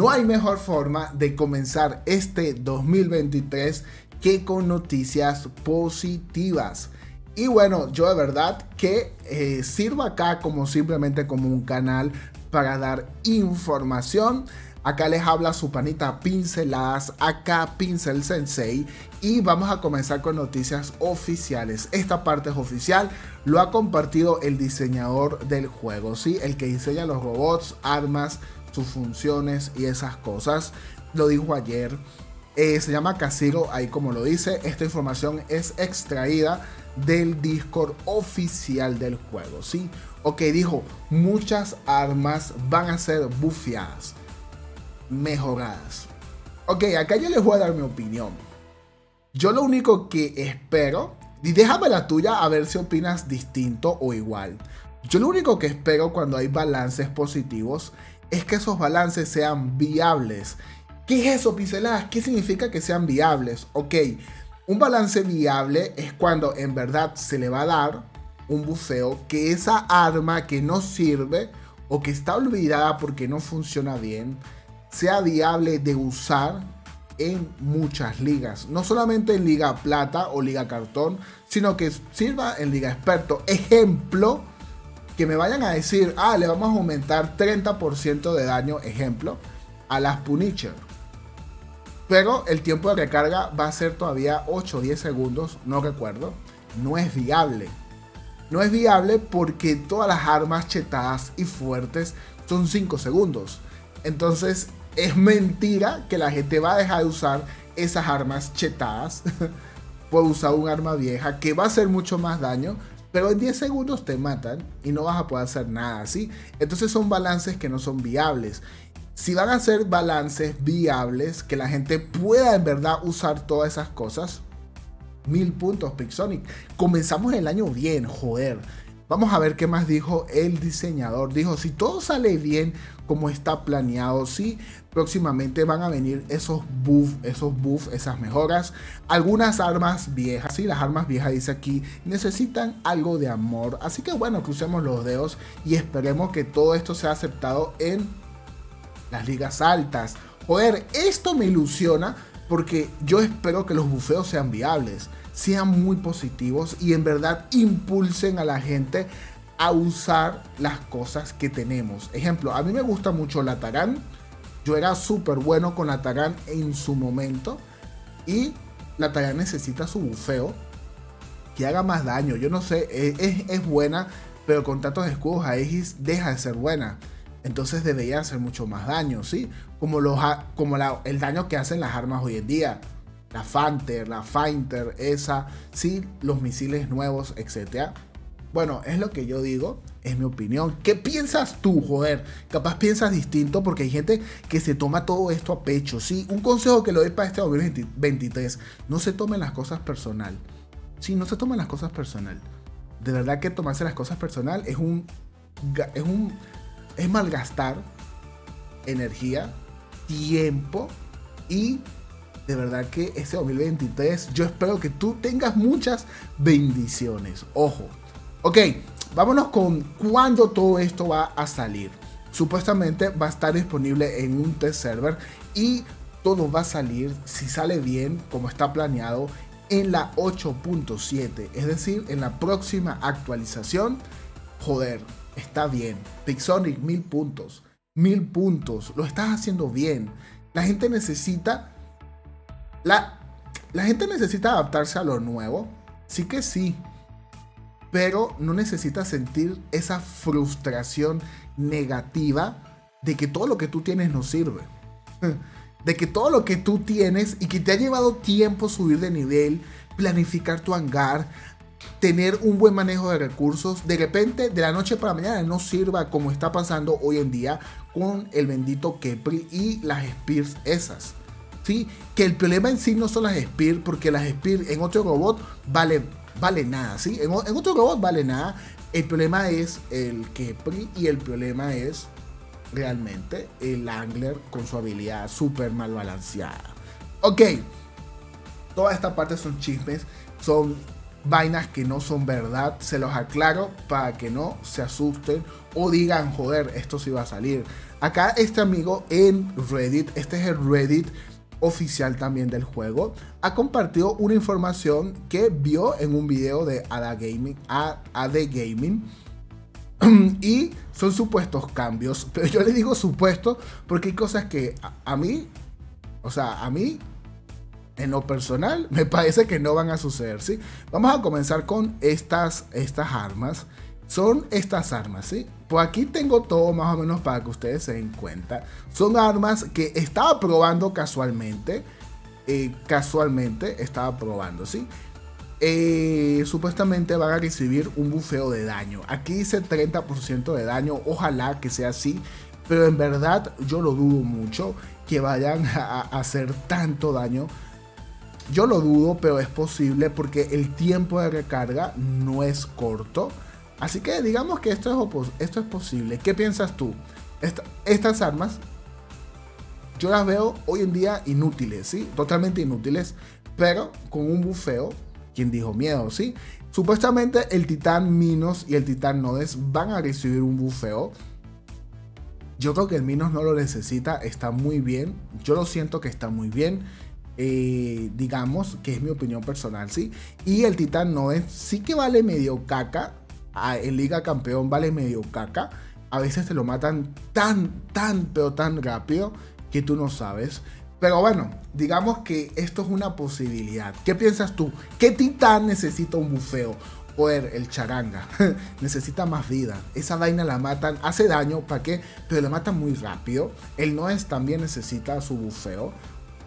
no hay mejor forma de comenzar este 2023 que con noticias positivas. Y bueno, yo de verdad que eh, sirvo acá como simplemente como un canal para dar información. Acá les habla su panita Pinceladas, acá Pincel Sensei. Y vamos a comenzar con noticias oficiales. Esta parte es oficial, lo ha compartido el diseñador del juego, ¿sí? El que diseña los robots, armas, sus funciones y esas cosas. Lo dijo ayer. Eh, se llama Casiro, ahí como lo dice. Esta información es extraída del Discord oficial del juego, ¿sí? Ok, dijo, muchas armas van a ser bufeadas, mejoradas. Ok, acá yo les voy a dar mi opinión. Yo lo único que espero, y déjame la tuya a ver si opinas distinto o igual. Yo lo único que espero cuando hay balances positivos es que esos balances sean viables. ¿Qué es eso, pinceladas? ¿Qué significa que sean viables? Ok, un balance viable es cuando en verdad se le va a dar un buceo que esa arma que no sirve o que está olvidada porque no funciona bien sea viable de usar en muchas ligas. No solamente en liga plata o liga cartón, sino que sirva en liga experto. Ejemplo, que me vayan a decir, ah, le vamos a aumentar 30% de daño, ejemplo, a las Punisher. Pero el tiempo de recarga va a ser todavía 8 o 10 segundos, no recuerdo. No es viable. No es viable porque todas las armas chetadas y fuertes son 5 segundos. Entonces es mentira que la gente va a dejar de usar esas armas chetadas por usar un arma vieja que va a hacer mucho más daño pero en 10 segundos te matan y no vas a poder hacer nada así. Entonces son balances que no son viables. Si van a ser balances viables, que la gente pueda en verdad usar todas esas cosas, mil puntos Pixonic. Comenzamos el año bien, joder. Vamos a ver qué más dijo el diseñador. Dijo, si todo sale bien como está planeado, si próximamente van a venir esos buffs, esos buffs, esas mejoras. Algunas armas viejas, sí, las armas viejas dice aquí, necesitan algo de amor. Así que bueno, crucemos los dedos y esperemos que todo esto sea aceptado en las ligas altas. Joder, esto me ilusiona porque yo espero que los bufeos sean viables sean muy positivos y en verdad impulsen a la gente a usar las cosas que tenemos. Ejemplo, a mí me gusta mucho la Taran. Yo era súper bueno con la Taran en su momento. Y la Taran necesita su bufeo que haga más daño. Yo no sé, es, es buena, pero con tantos escudos Aegis deja de ser buena. Entonces debería hacer mucho más daño, ¿sí? Como, los, como el daño que hacen las armas hoy en día la Fanter, la Finder, esa, sí, los misiles nuevos, etc. Bueno, es lo que yo digo, es mi opinión. ¿Qué piensas tú, joder? Capaz piensas distinto porque hay gente que se toma todo esto a pecho. Sí, un consejo que le doy para este 2023, no se tomen las cosas personal. Sí, no se tomen las cosas personal. De verdad que tomarse las cosas personal es un es un es malgastar energía, tiempo y de verdad que este 2023 yo espero que tú tengas muchas bendiciones. Ojo. Ok, vámonos con cuándo todo esto va a salir. Supuestamente va a estar disponible en un test server y todo va a salir, si sale bien, como está planeado, en la 8.7. Es decir, en la próxima actualización. Joder, está bien. Pixonic, mil puntos. Mil puntos. Lo estás haciendo bien. La gente necesita la, gente necesita adaptarse a lo nuevo, sí que sí, pero no necesita sentir esa frustración negativa de que todo lo que tú tienes no sirve. De que todo lo que tú tienes y que te ha llevado tiempo subir de nivel, planificar tu hangar, tener un buen manejo de recursos, de repente de la noche para mañana no sirva como está pasando hoy en día con el bendito Kepri y las Spears esas. ¿Sí? Que el problema en sí no son las Spear, porque las Spear en otro robot vale, vale nada, ¿sí? En, otro robot vale nada. El problema es el Kepri y el problema es realmente el Angler con su habilidad súper mal balanceada. Ok, toda esta parte son chismes, son vainas que no son verdad, se los aclaro para que no se asusten o digan, joder, esto sí va a salir. Acá este amigo en Reddit, este es el Reddit oficial también del juego, ha compartido una información que vio en un video de Ada Gaming, AD Gaming. y son supuestos cambios, pero yo le digo supuesto porque hay cosas que a, mí, o sea, a mí en lo personal, me parece que no van a suceder, ¿sí? Vamos a comenzar con estas, estas armas. Son estas armas, ¿sí? Por aquí tengo todo más o menos para que ustedes se den cuenta. Son armas que estaba probando casualmente. Eh, casualmente estaba probando, ¿sí? Eh, supuestamente van a recibir un bufeo de daño. Aquí dice 30% de daño. Ojalá que sea así. Pero en verdad yo lo dudo mucho que vayan a hacer tanto daño. Yo lo dudo, pero es posible porque el tiempo de recarga no es corto. Así que digamos que esto es, esto es posible. ¿Qué piensas tú? estas armas yo las veo hoy en día inútiles, ¿sí? Totalmente inútiles, pero con un bufeo, quien dijo miedo, ¿sí? Supuestamente el titán Minos y el titán Nodes van a recibir un bufeo. Yo creo que el Minos no lo necesita, está muy bien. Yo lo siento que está muy bien. Eh, digamos que es mi opinión personal, ¿sí? Y el titán Nodes sí que vale medio caca, en Liga Campeón vale medio caca. A veces te lo matan tan, tan, pero tan rápido que tú no sabes. Pero bueno, digamos que esto es una posibilidad. ¿Qué piensas tú? ¿Qué titán necesita un bufeo? Joder, el charanga. necesita más vida. Esa vaina la matan, hace daño, ¿para qué? Pero la matan muy rápido. El Noes también necesita su bufeo.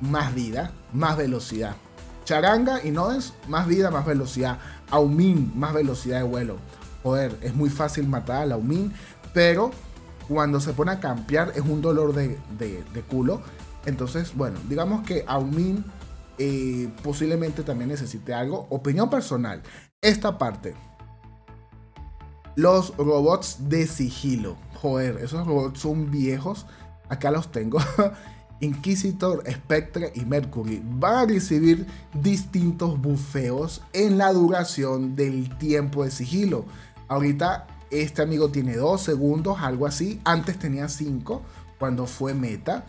Más vida, más velocidad. Charanga y Noes, más vida, más velocidad. Aumin, más velocidad de vuelo joder, es muy fácil matar a la pero cuando se pone a campear es un dolor de, culo. Entonces, bueno, digamos que Aumin eh, posiblemente también necesite algo. Opinión personal, esta parte. Los robots de sigilo. Joder, esos robots son viejos. Acá los tengo. Inquisitor, Spectre y Mercury van a recibir distintos bufeos en la duración del tiempo de sigilo. Ahorita este amigo tiene 2 segundos, algo así. Antes tenía 5 cuando fue meta.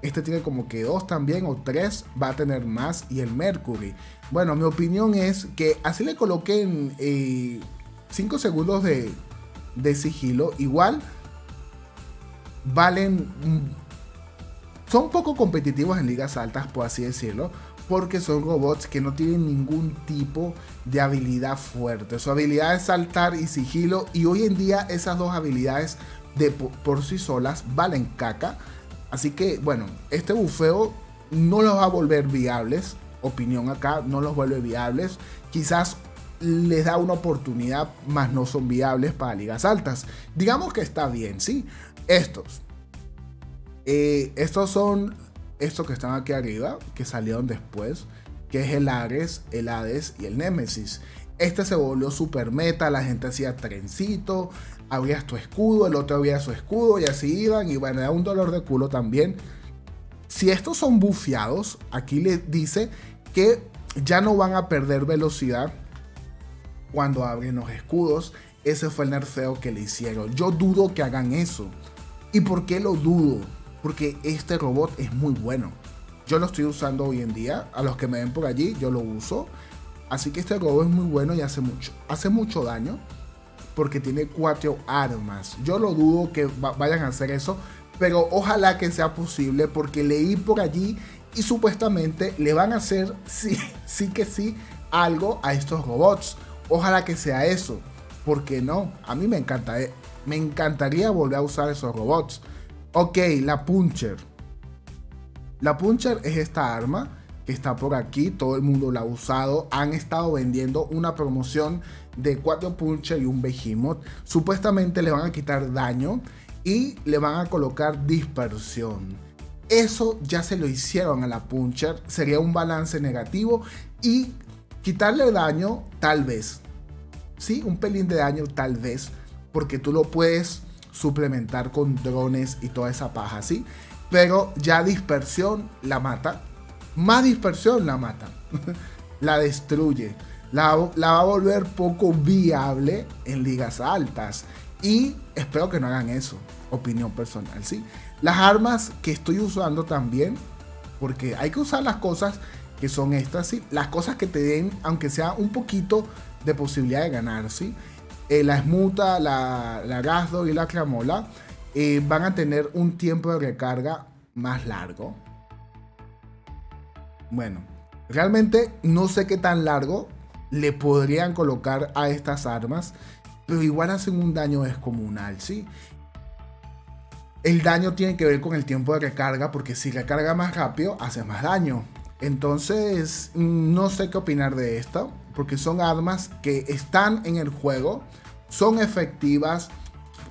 Este tiene como que 2 también o 3. Va a tener más. Y el Mercury. Bueno, mi opinión es que así le coloquen 5 eh, segundos de, de sigilo. Igual valen... Son poco competitivos en ligas altas, por así decirlo porque son robots que no tienen ningún tipo de habilidad fuerte. Su habilidad es saltar y sigilo y hoy en día esas dos habilidades de por sí solas valen caca. Así que bueno, este bufeo no los va a volver viables. Opinión acá, no los vuelve viables. Quizás les da una oportunidad, mas no son viables para ligas altas. Digamos que está bien, ¿sí? Estos. Eh, estos son estos que están aquí arriba, que salieron después, que es el Ares, el Hades y el Nemesis. Este se volvió super meta, la gente hacía trencito, abrías tu escudo, el otro abría su escudo y así iban, y bueno, era un dolor de culo también. Si estos son bufeados, aquí les dice que ya no van a perder velocidad cuando abren los escudos. Ese fue el nerfeo que le hicieron. Yo dudo que hagan eso. ¿Y por qué lo dudo? Porque este robot es muy bueno. Yo lo estoy usando hoy en día, a los que me ven por allí, yo lo uso. Así que este robot es muy bueno y hace mucho, hace mucho daño porque tiene cuatro armas. Yo lo dudo que vayan a hacer eso, pero ojalá que sea posible porque leí por allí y supuestamente le van a hacer sí, sí que sí algo a estos robots. Ojalá que sea eso, porque no, a mí me encanta, me encantaría volver a usar esos robots. Ok, la Puncher. La Puncher es esta arma que está por aquí, todo el mundo la ha usado. Han estado vendiendo una promoción de 4 Puncher y un Behemoth. Supuestamente le van a quitar daño y le van a colocar dispersión. Eso ya se lo hicieron a la Puncher. Sería un balance negativo y quitarle daño tal vez. Sí, un pelín de daño tal vez. Porque tú lo puedes suplementar con drones y toda esa paja, ¿sí? Pero ya dispersión la mata. Más dispersión la mata. la destruye. La, la, va a volver poco viable en ligas altas. Y espero que no hagan eso. Opinión personal, ¿sí? Las armas que estoy usando también, porque hay que usar las cosas que son estas, ¿sí? Las cosas que te den, aunque sea un poquito de posibilidad de ganar, ¿sí? Eh, la esmuta, la, la y la cramola eh, van a tener un tiempo de recarga más largo. Bueno, realmente no sé qué tan largo le podrían colocar a estas armas, pero igual hacen un daño descomunal, ¿sí? El daño tiene que ver con el tiempo de recarga, porque si recarga más rápido, hace más daño. Entonces, no sé qué opinar de esto, porque son armas que están en el juego, son efectivas,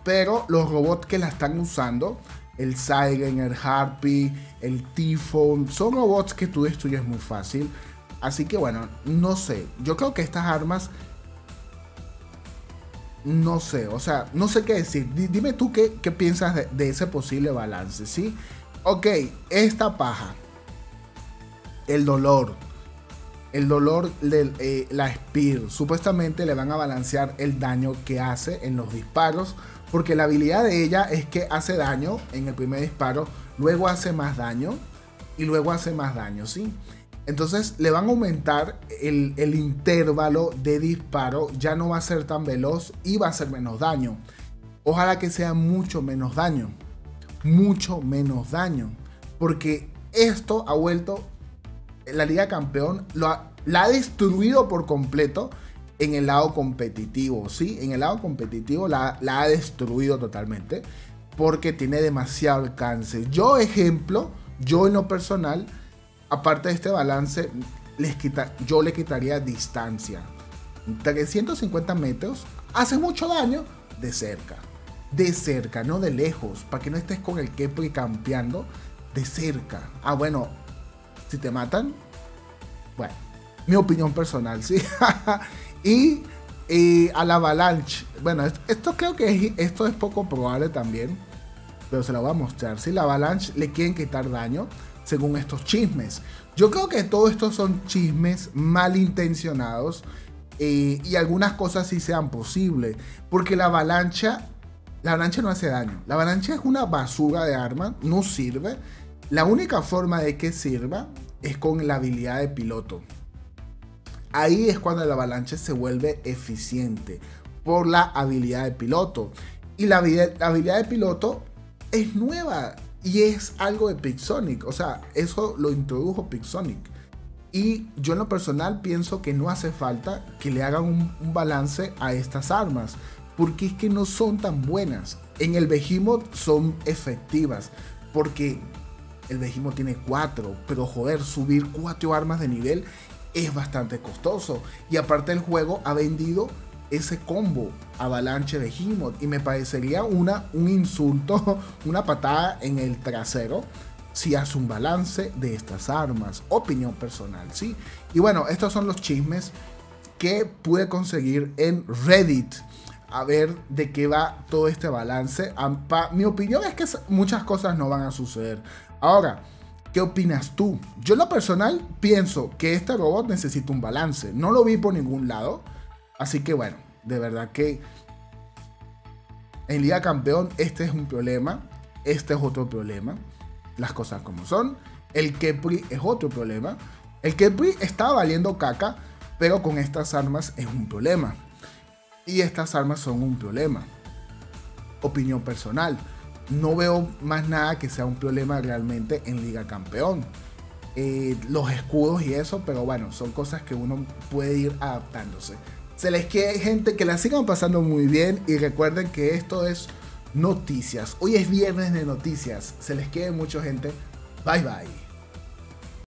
pero los robots que la están usando, el Siren, el Harpy, el Typhon, son robots que tú destruyes muy fácil. Así que bueno, no sé. Yo creo que estas armas. No sé, o sea, no sé qué decir. dime tú qué, piensas de, ese posible balance, ¿sí? Ok, esta paja. El dolor. El dolor de eh, la Spear. Supuestamente le van a balancear el daño que hace en los disparos porque la habilidad de ella es que hace daño en el primer disparo, luego hace más daño y luego hace más daño, ¿sí? Entonces le van a aumentar el, el, intervalo de disparo, ya no va a ser tan veloz y va a hacer menos daño. Ojalá que sea mucho menos daño, mucho menos daño, porque esto ha vuelto la Liga Campeón, lo la ha destruido por completo en el lado competitivo, ¿sí? En el lado competitivo la, ha destruido totalmente porque tiene demasiado alcance. Yo, ejemplo, yo en lo personal, aparte de este balance, les quita, yo le quitaría distancia. 350 metros hace mucho daño de cerca. De cerca, no de lejos. Para que no estés con el Kepri campeando. De cerca. Ah, bueno. Si te matan. Bueno. Mi opinión personal, ¿sí? Y, a la Avalanche. Bueno, esto creo que esto es poco probable también. Pero se lo voy a mostrar. Si la Avalanche le quieren quitar daño. Según estos chismes. Yo creo que todos estos son chismes malintencionados. Eh, y algunas cosas sí sean posibles. Porque la avalancha. La avalancha no hace daño. La avalancha es una basura de arma. No sirve. La única forma de que sirva es con la habilidad de piloto. Ahí es cuando el avalanche se vuelve eficiente por la habilidad de piloto. Y la, habilidad de piloto es nueva y es algo de Pixonic. O sea, eso lo introdujo Pixonic. Y yo en lo personal pienso que no hace falta que le hagan un, un, balance a estas armas. Porque es que no son tan buenas. En el Behemoth son efectivas. Porque el Behemoth tiene 4. Pero joder, subir 4 armas de nivel es bastante costoso. Y aparte el juego ha vendido ese combo avalanche Behemoth y me parecería una, un insulto, una patada en el trasero si hace un balance de estas armas. Opinión personal, ¿sí? Y bueno, estos son los chismes que pude conseguir en Reddit. A ver de qué va todo este balance. Mi opinión es que muchas cosas no van a suceder. Ahora, ¿Qué opinas tú? Yo en lo personal pienso que este robot necesita un balance. No lo vi por ningún lado. Así que bueno, de verdad que en Liga Campeón este es un problema. Este es otro problema. Las cosas como son. El Kepri es otro problema. El Kepri está valiendo caca, pero con estas armas es un problema. Y estas armas son un problema. Opinión personal no veo más nada que sea un problema realmente en Liga Campeón. Eh, los escudos y eso, pero bueno, son cosas que uno puede ir adaptándose. Se les quiere gente que la sigan pasando muy bien y recuerden que esto es noticias. Hoy es viernes de noticias. Se les quiere mucho gente. Bye bye.